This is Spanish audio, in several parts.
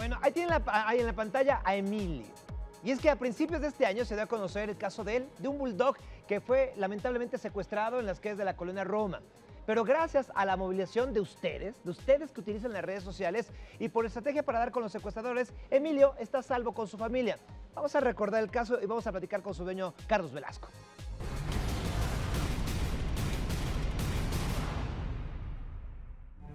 Bueno, ahí tienen ahí en la pantalla a Emilio. Y es que a principios de este año se dio a conocer el caso de él, de un bulldog que fue lamentablemente secuestrado en las calles de la colonia Roma. Pero gracias a la movilización de ustedes, de ustedes que utilizan las redes sociales y por estrategia para dar con los secuestradores, Emilio está a salvo con su familia. Vamos a recordar el caso y vamos a platicar con su dueño, Carlos Velasco.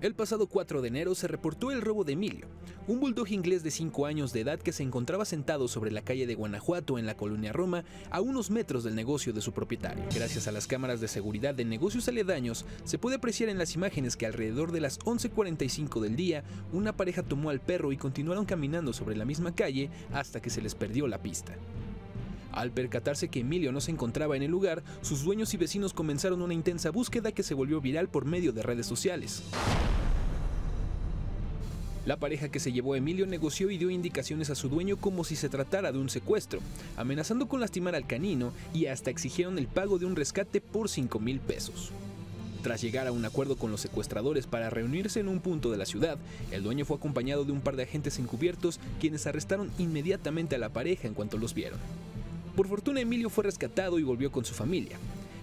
El pasado 4 de enero se reportó el robo de Emilio, un bulldog inglés de 5 años de edad que se encontraba sentado sobre la calle de Guanajuato en la colonia Roma, a unos metros del negocio de su propietario. Gracias a las cámaras de seguridad de negocios aledaños, se puede apreciar en las imágenes que alrededor de las 11.45 del día, una pareja tomó al perro y continuaron caminando sobre la misma calle hasta que se les perdió la pista. Al percatarse que Emilio no se encontraba en el lugar, sus dueños y vecinos comenzaron una intensa búsqueda que se volvió viral por medio de redes sociales. La pareja que se llevó a Emilio negoció y dio indicaciones a su dueño como si se tratara de un secuestro, amenazando con lastimar al canino y hasta exigieron el pago de un rescate por 5 mil pesos. Tras llegar a un acuerdo con los secuestradores para reunirse en un punto de la ciudad, el dueño fue acompañado de un par de agentes encubiertos quienes arrestaron inmediatamente a la pareja en cuanto los vieron. Por fortuna Emilio fue rescatado y volvió con su familia.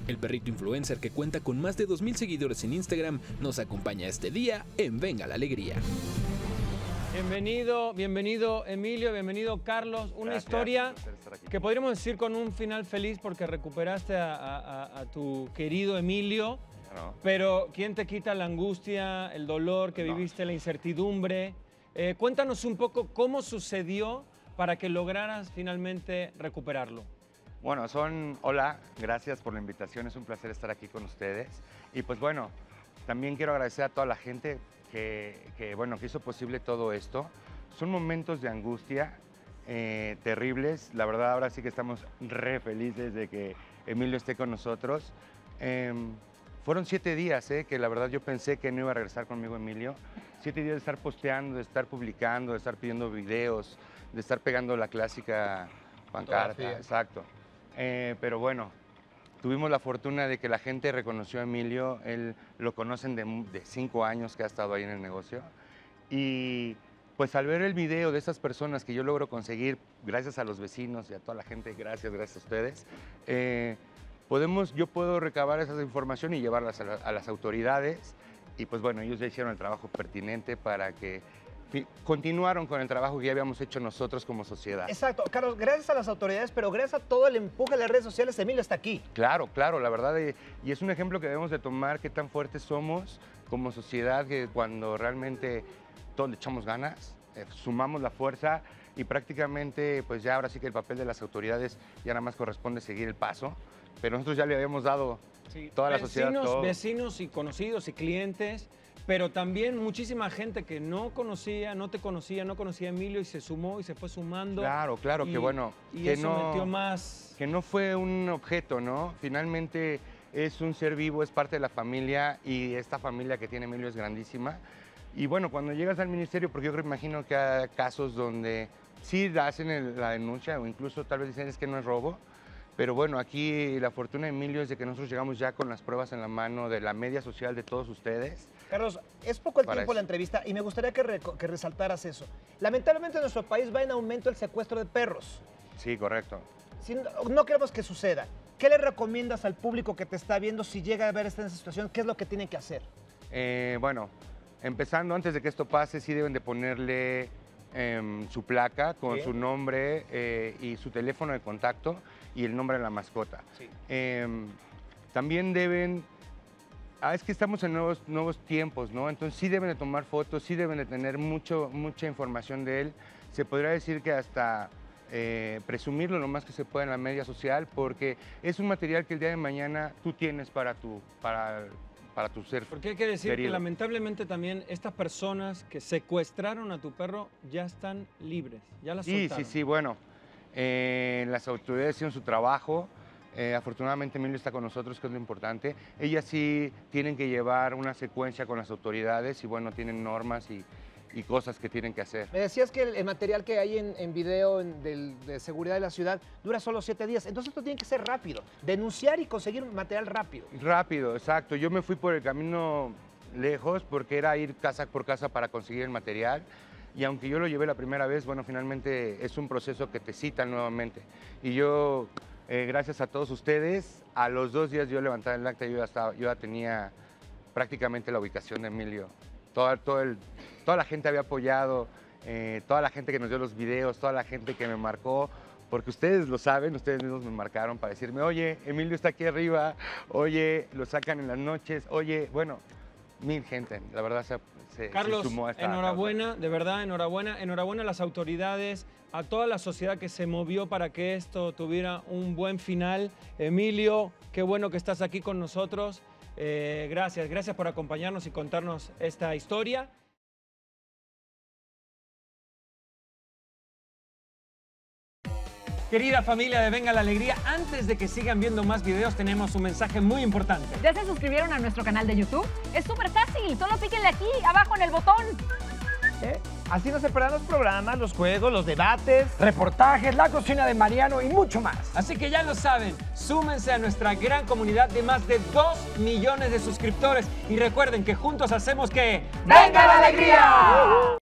El perrito influencer que cuenta con más de 2.000 seguidores en Instagram nos acompaña este día en Venga la Alegría. Bienvenido, bienvenido Emilio, bienvenido Carlos. Una Gracias, historia un que podríamos decir con un final feliz porque recuperaste a, a- a- a tu querido Emilio, ¿no? pero ¿quién te quita la angustia, el dolor que No. viviste, la incertidumbre? Eh, cuéntanos un poco cómo sucedió para que lograras finalmente recuperarlo. Bueno, son, hola, gracias por la invitación, es un placer estar aquí con ustedes. Y pues bueno, también quiero agradecer a toda la gente que, que, bueno, que hizo posible todo esto. Son momentos de angustia eh, terribles, la verdad ahora sí que estamos re felices de que Emilio esté con nosotros. Em, fueron siete días, eh, que la verdad yo pensé que no iba a regresar conmigo Emilio. Siete días de estar posteando, de estar publicando, de estar pidiendo videos, de estar pegando la clásica pancarta. Fotografía. Exacto. Eh, pero bueno, tuvimos la fortuna de que la gente reconoció a Emilio. Él lo conocen de, cinco años que ha estado ahí en el negocio. Y pues al ver el video de esas personas que yo logro conseguir, gracias a los vecinos y a toda la gente, gracias, gracias a ustedes, eh, podemos, yo puedo recabar esa información y llevarlas a, la- a las autoridades. Y pues bueno, ellos ya hicieron el trabajo pertinente para que continuaron con el trabajo que ya habíamos hecho nosotros como sociedad. Exacto, Carlos, gracias a las autoridades, pero gracias a todo el empuje de las redes sociales, Emilio está aquí. Claro, claro, la verdad, eh, y es un ejemplo que debemos de tomar, qué tan fuertes somos como sociedad, que cuando realmente todos le echamos ganas, eh, sumamos la fuerza y prácticamente, pues ya ahora sí que el papel de las autoridades ya nada más corresponde seguir el paso, pero nosotros ya le habíamos dado toda la sociedad todo. vecinos y conocidos y clientes, pero también muchísima gente que no conocía, no te conocía, no conocía a Emilio y se sumó y se fue sumando. Claro, claro, y- que bueno, Y que eso no, metió más. que no fue un objeto, ¿no? Finalmente es un ser vivo, es parte de la familia y esta familia que tiene Emilio es grandísima. Y bueno, cuando llegas al ministerio, porque yo creo, imagino que hay casos donde sí hacen el- la denuncia o incluso tal vez dicen es que no es robo, pero bueno, aquí la fortuna de Emilio es de que nosotros llegamos ya con las pruebas en la mano de la media social de todos ustedes. Carlos, es poco el Para tiempo la entrevista y me gustaría que, que resaltaras eso. Lamentablemente en nuestro país va en aumento el secuestro de perros. Sí, correcto. Si no, no queremos que suceda. ¿Qué le recomiendas al público que te está viendo si llega a ver esta situación? ¿Qué es lo que tiene que hacer? Eh, bueno, empezando antes de que esto pase, sí deben de ponerle em, su placa con su nombre eh, y su teléfono de contacto y el nombre de la mascota. Sí. Em, también deben, ah, es que estamos en nuevos, nuevos tiempos, ¿no? Entonces sí deben de tomar fotos, sí deben de tener mucho, mucha información de él. Se podría decir que hasta eh, presumirlo lo más que se pueda en la media social, porque es un material que el día de mañana tú tienes para tu, para, para tu ser. Porque hay que decir que lamentablemente también estas personas que secuestraron a tu perro ya están libres, ya las Sí, sí, soltaron. sí, bueno, eh, las autoridades hicieron su trabajo. eh, afortunadamente Emilio está con nosotros, que es lo importante. Ellas sí tienen que llevar una secuencia con las autoridades y bueno, tienen normas y, y cosas que tienen que hacer. Me decías que el, el material que hay en, en video en- del- de seguridad de la ciudad dura solo siete días. Entonces esto tiene que ser rápido. Denunciar y conseguir material rápido. Rápido, exacto. Yo me fui por el camino lejos porque era ir casa por casa para conseguir el material. y aunque yo lo llevé la primera vez, bueno, finalmente es un proceso que te citan nuevamente. Y yo, eh, gracias a todos ustedes, a los dos días yo levantaba el acta, yo ya, estaba, yo ya tenía prácticamente la ubicación de Emilio. Toda, todo el, toda la gente había apoyado, eh, toda la gente que nos dio los videos, toda la gente que me marcó, porque ustedes lo saben, ustedes mismos me marcaron para decirme, oye, Emilio está aquí arriba, oye, lo sacan en las noches, oye, bueno, mil gente, la verdad se, se- se Carlos, sumó a esta enhorabuena, de verdad, enhorabuena. Enhorabuena a las autoridades, a toda la sociedad que se movió para que esto tuviera un buen final. Emilio, qué bueno que estás aquí con nosotros. Eh, gracias, gracias por acompañarnos y contarnos esta historia. Querida familia de Venga la Alegría, antes de que sigan viendo más videos, tenemos un mensaje muy importante. ¿Ya se suscribieron a nuestro canal de YouTube? Es súper fácil, solo píquenle aquí, abajo en el botón. ¿eh? Así no se perderán los programas, los juegos, los debates. reportajes, la cocina de Mariano y mucho más. Así que ya lo saben, súmense a nuestra gran comunidad de más de 2 millones de suscriptores y recuerden que juntos hacemos que... ¡Venga la alegría!